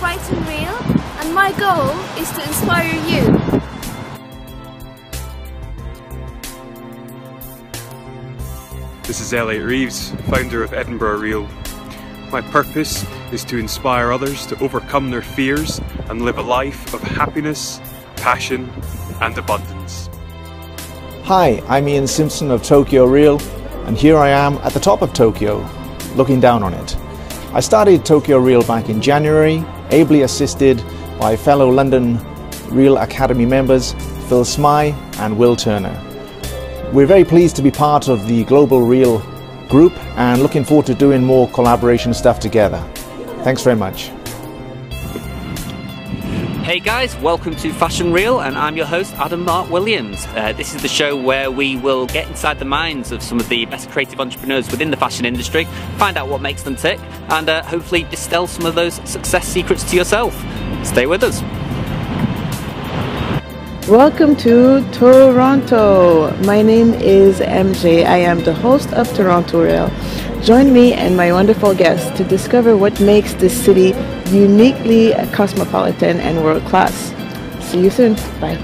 Brighton Real, and my goal is to inspire you. This is Elliot Reeves, founder of Edinburgh Real. My purpose is to inspire others to overcome their fears and live a life of happiness, passion, and abundance. Hi, I'm Ian Simpson of Tokyo Real, and here I am at the top of Tokyo, looking down on it. I started Tokyo Real back in January, ably assisted by fellow London Real Academy members Phil Smyth and Will Turner. We're very pleased to be part of the Global Real group and looking forward to doing more collaboration stuff together. Thanks very much. Hey guys, welcome to Fashion Real, and I'm your host Adam Mark Williams. Uh, this is the show where we will get inside the minds of some of the best creative entrepreneurs within the fashion industry, find out what makes them tick, and uh, hopefully distill some of those success secrets to yourself. Stay with us. Welcome to Toronto. My name is MJ. I am the host of Toronto Real. Join me and my wonderful guests to discover what makes this city uniquely cosmopolitan and world class. See you soon. Bye.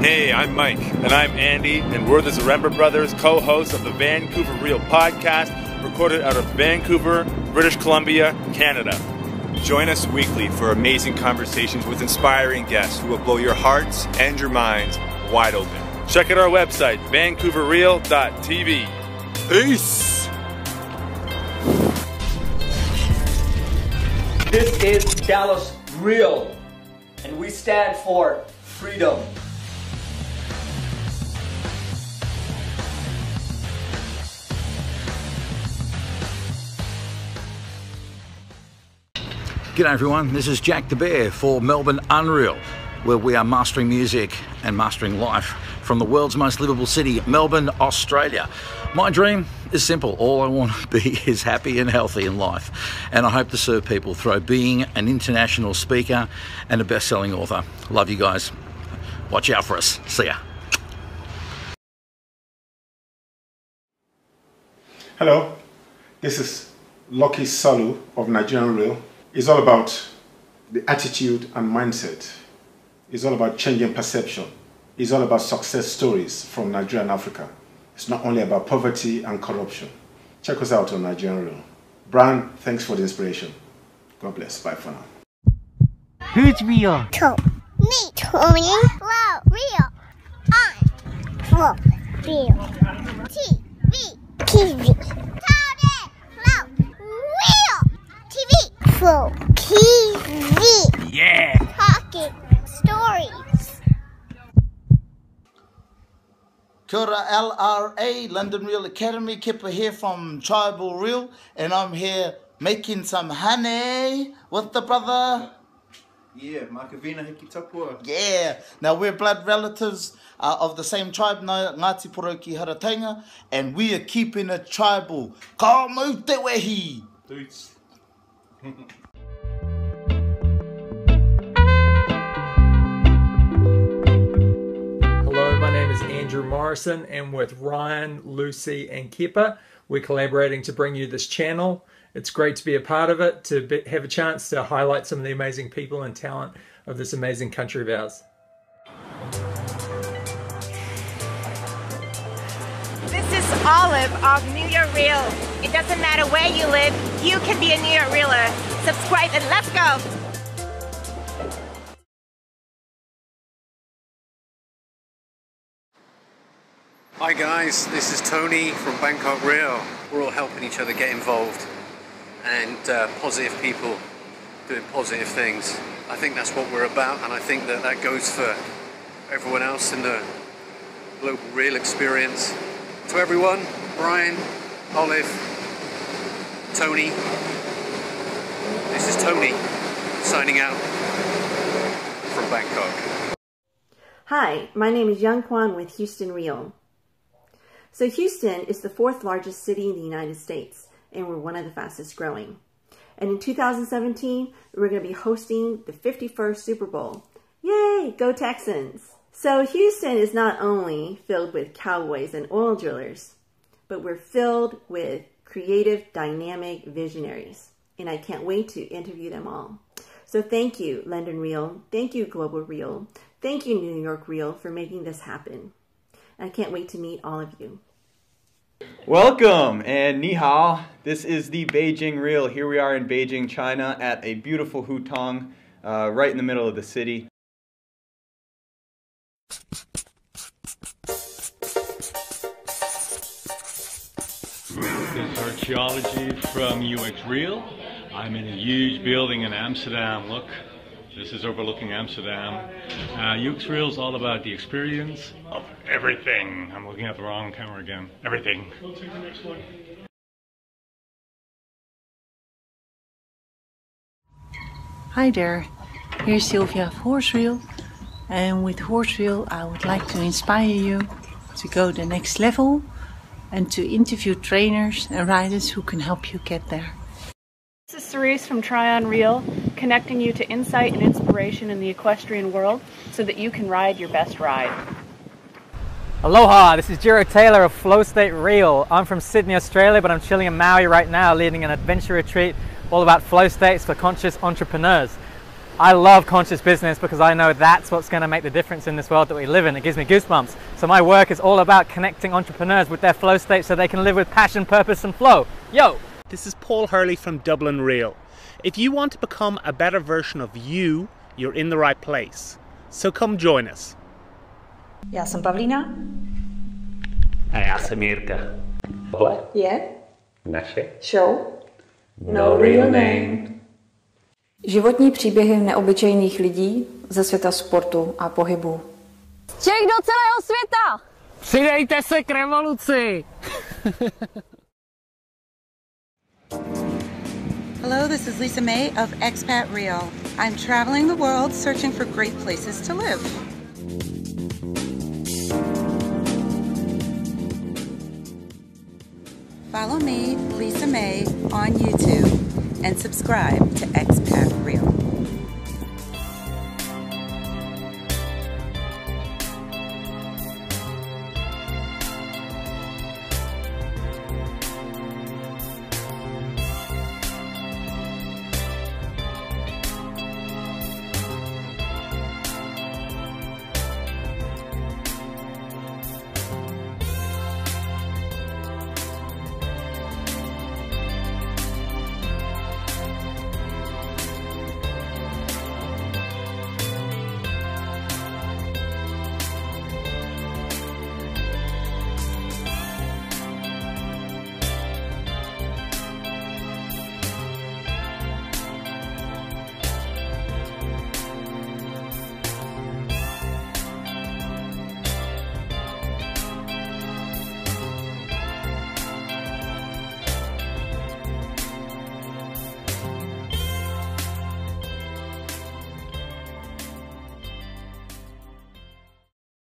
Hey, I'm Mike. And I'm Andy, and we're the Zaremba Brothers, co hosts of the Vancouver Real podcast, recorded out of Vancouver, British Columbia, Canada. Join us weekly for amazing conversations with inspiring guests who will blow your hearts and your minds wide open. Check out our website, vancouverreal.tv. Peace! This is Dallas Real, and we stand for freedom. G'day everyone, this is Jack the Bear for Melbourne Unreal, where we are mastering music and mastering life from the world's most livable city, Melbourne, Australia. My dream is simple. All I want to be is happy and healthy in life. And I hope to serve people through being an international speaker and a best selling author. Love you guys. Watch out for us. See ya. Hello, this is Lucky Salu of Nigerian Real. It's all about the attitude and mindset. It's all about changing perception. It's all about success stories from Nigeria and Africa. It's not only about poverty and corruption. Check us out on Nigerian Real. Brian, thanks for the inspiration. God bless. Bye for now. Who's real? To me, Tony. Well, real. I'm well, real. TV. TV. Tony. Well, real. TV. Full TV. Yeah. Talking stories. Kia ora, LRA, London Real Academy. Kipper here from Tribal Real, and I'm here making some honey with the brother. Yeah, Makavina Hiki Tapua. Yeah. Now we're blood relatives uh, of the same tribe, Ngā- Ngāti Poroki Haratenga, and we are keeping it tribal. Ka mau te wehi. Dudes. Morrison, and with Ryan, Lucy, and Kipper, we're collaborating to bring you this channel. It's great to be a part of it, to be, have a chance to highlight some of the amazing people and talent of this amazing country of ours. This is Olive of New York Real. It doesn't matter where you live, you can be a New York Realer. Subscribe and let's go! Hi guys, this is Tony from Bangkok Real. We're all helping each other get involved and uh, positive people doing positive things. I think that's what we're about and I think that that goes for everyone else in the global real experience. To everyone, Brian, Olive, Tony, this is Tony signing out from Bangkok. Hi, my name is Young Kwan with Houston Real. So Houston is the fourth largest city in the United States, and we're one of the fastest growing. And in 2017, we're going to be hosting the 51st Super Bowl. Yay, go Texans! So Houston is not only filled with cowboys and oil drillers, but we're filled with creative, dynamic visionaries. And I can't wait to interview them all. So thank you, London Real. Thank you, Global Real. Thank you, New York Real, for making this happen. I can't wait to meet all of you. Welcome and ni hao. This is the Beijing Real. Here we are in Beijing, China at a beautiful hutong uh, right in the middle of the city. This is archaeology from UX Real. I'm in a huge building in Amsterdam. Look, this is overlooking Amsterdam. Uh, UX Real is all about the experience of everything. I'm looking at the wrong camera again. Everything. We'll take the next one. Hi there, here's Sylvia of Horse Real, and with Horse Real, I would like to inspire you to go the next level and to interview trainers and riders who can help you get there. This is Cerise from Tryon Real, connecting you to insight and inspiration in the equestrian world so that you can ride your best ride. Aloha, this is Jiro Taylor of Flow State Real. I'm from Sydney, Australia, but I'm chilling in Maui right now leading an adventure retreat all about flow states for conscious entrepreneurs. I love conscious business because I know that's what's going to make the difference in this world that we live in. It gives me goosebumps. So my work is all about connecting entrepreneurs with their flow state so they can live with passion, purpose and flow. Yo! This is Paul Hurley from Dublin Reel. If you want to become a better version of you, you're in the right place. So come join us. Já jsem Pavlína. A já jsem Jirka. Tohle Je naše show No Real Name. Životní příběhy neobyčejných lidí ze světa sportu a pohybu. Čech do celého světa! Přidejte se k revoluci! Hello, this is Lisa May of Expat Real. I'm traveling the world searching for great places to live. Follow me, Lisa May, on YouTube and subscribe to Expat Real.